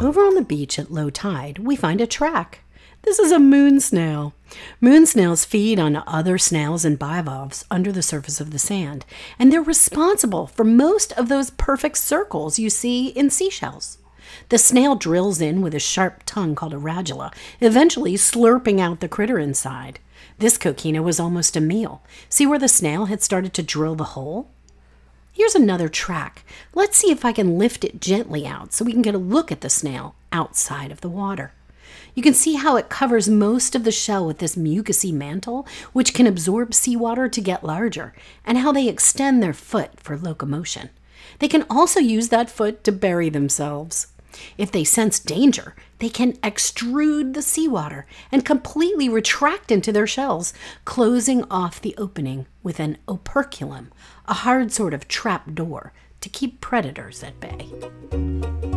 Over on the beach at low tide, we find a track. This is a moon snail. Moon snails feed on other snails and bivalves under the surface of the sand, and they're responsible for most of those perfect circles you see in seashells. The snail drills in with a sharp tongue called a radula, eventually slurping out the critter inside. This coquina was almost a meal. See where the snail had started to drill the hole? Here's another track. Let's see if I can lift it gently out so we can get a look at the snail outside of the water. You can see how it covers most of the shell with this mucousy mantle, which can absorb seawater to get larger, and how they extend their foot for locomotion. They can also use that foot to bury themselves. If they sense danger, they can extrude the seawater and completely retract into their shells, closing off the opening with an operculum, a hard sort of trap door to keep predators at bay.